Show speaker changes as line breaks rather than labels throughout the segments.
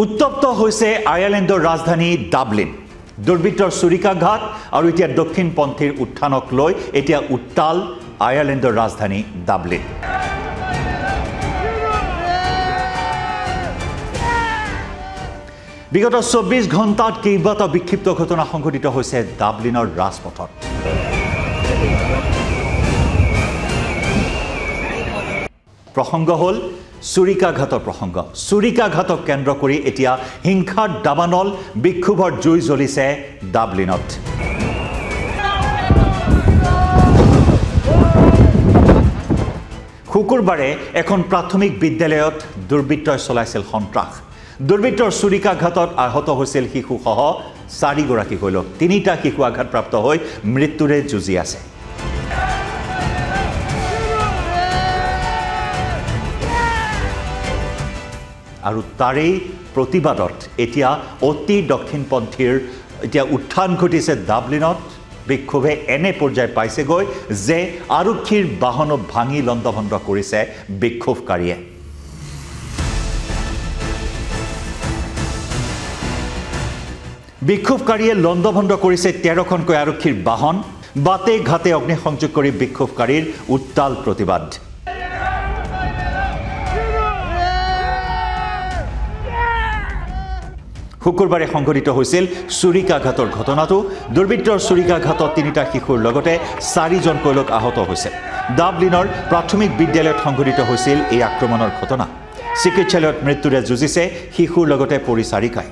উত্তপ্ত হৈছে আয়াৰলেণ্ডৰ ৰাজধানী ডাবলিন। দুৰ্বৃত্তৰ চুৰিকাঘাত আৰু এতিয়া দক্ষিণপন্থীৰ উত্থানক লৈ এতিয়া উত্তাল আয়াৰলেণ্ডৰ ৰাজধানী ডাবলিন। বিগত চৌব্বিছ ঘণ্টাত কেইবাটাও বিক্ষিপ্ত ঘটনা সংঘটিত হৈছে ডাবলিনৰ ৰাজপথত। প্ৰসংগ হ'ল চুৰিকাঘাটৰ প্ৰসংগ। চুৰিকাঘাটক কেন্দ্ৰ কৰি এতিয়া হিংসাৰ দাবানল বিক্ষোভৰ জুই জ্বলিছে ডাবলিনত। শুকুৰবাৰে এখন প্ৰাথমিক বিদ্যালয়ত দুৰ্বৃত্তই চলাইছিল সন্ত্ৰাস। দুৰ্বৃত্তৰ চুৰিকাঘাটত আহত হৈছিল শিশুসহ চাৰিগৰাকীকৈ লোক তিনিটা শিশু আঘাতপ্ৰাপ্ত হৈ মৃত্যুৰে যুঁজি আছে। আৰু তাৰেই প্ৰতিবাদত এতিয়া অতি দক্ষিণপন্থীৰ এতিয়া উত্থান ঘটিছে ডাবলিনত। বিক্ষোভে এনে পৰ্যায় পাইছেগৈ যে আৰক্ষীৰ বাহনো ভাঙি লণ্ডভণ্ড কৰিছে বিক্ষোভকাৰীয়ে। বিক্ষোভকাৰীয়ে লণ্ডভণ্ড কৰিছে তেৰখনকৈ আৰক্ষীৰ বাহন। বাটে ঘাটে অগ্নিসংযোগ কৰি বিক্ষোভকাৰীৰ উত্তাল প্ৰতিবাদ। শুকুৰবাৰে সংঘটিত হৈছিল চুৰিকাঘাটৰ ঘটনাটো। দুৰ্বৃত্তৰ চুৰিকাঘাটত তিনিটা শিশুৰ লগতে চাৰিজনকৈ লোক আহত হৈছে। ডাবলিনৰ প্ৰাথমিক বিদ্যালয়ত সংঘটিত হৈছিল এই আক্ৰমণৰ ঘটনা। চিকিৎসালয়ত মৃত্যুৰে যুঁজিছে শিশুৰ লগতে পৰিচাৰিকাই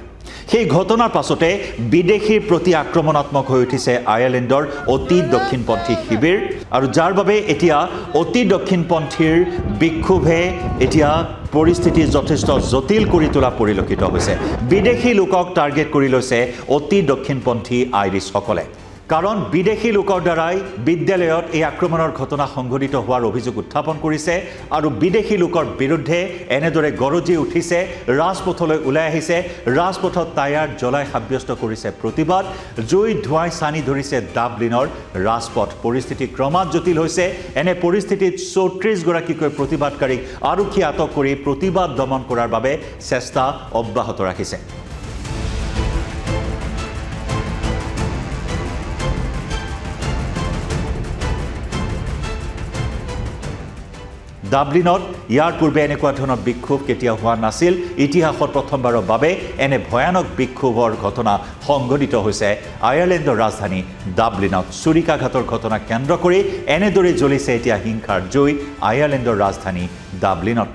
সেই ঘটনাৰ পাছতে বিদেশীৰ প্ৰতি আক্ৰমণাত্মক হৈ উঠিছে আয়াৰলেণ্ডৰ অতি দক্ষিণপন্থী শিবিৰ। আৰু যাৰ বাবে এতিয়া অতি দক্ষিণপন্থীৰ বিক্ষোভে এতিয়া পৰিস্থিতি যথেষ্ট জটিল কৰি তোলা পৰিলক্ষিত হৈছে। বিদেশী লোকক টাৰ্গেট কৰি লৈছে অতি দক্ষিণপন্থী আইৰিছসকলে। কাৰণ বিদেশী লোকৰ দ্বাৰাই বিদ্যালয়ত এই আক্ৰমণৰ ঘটনা সংঘটিত হোৱাৰ অভিযোগ উত্থাপন কৰিছে আৰু বিদেশী লোকৰ বিৰুদ্ধে এনেদৰে গৰজি উঠিছে ৰাজপথলৈ ওলাই আহিছে ৰাজপথত টায়াৰ জ্বলাই সাব্যস্ত কৰিছে প্ৰতিবাদ জুই ধোঁৱাই চানি ধৰিছে ডাবলিনৰ ৰাজপথ। পৰিস্থিতি ক্ৰমাৎ জটিল হৈছে। এনে পৰিস্থিতিত চৌত্ৰিছগৰাকীকৈ প্ৰতিবাদকাৰীক আৰক্ষীয়ে আটক কৰি প্ৰতিবাদ দমন কৰাৰ বাবে চেষ্টা অব্যাহত ৰাখিছে। ডাবলিনত ইয়াৰ পূৰ্বে এনেকুৱা ধৰণৰ বিক্ষোভ কেতিয়াও হোৱা নাছিল। ইতিহাসত প্ৰথমবাৰৰ বাবে এনে ভয়ানক বিক্ষোভৰ ঘটনা সংঘটিত হৈছে। আয়াৰলেণ্ডৰ ৰাজধানী ডাবলিনত চুৰিকাঘাটৰ ঘটনা কেন্দ্ৰ কৰি এনেদৰে জ্বলিছে এতিয়া হিংসাৰ জুই আয়াৰলেণ্ডৰ ৰাজধানী ডাবলিনত।